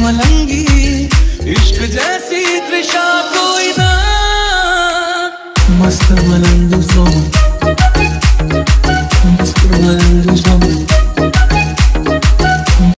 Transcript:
मलंगी इश्क जैसी त्रिशा कोई ना। मस्त मलंग सोम मस्त मलंग सोम।